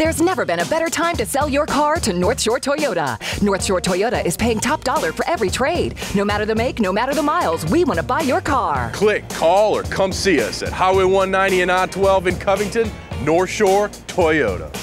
There's never been a better time to sell your car to Northshore Toyota. Northshore Toyota is paying top dollar for every trade. No matter the make, no matter the miles, we want to buy your car. Click, call, or come see us at Highway 190 and I 12 in Covington, Northshore Toyota.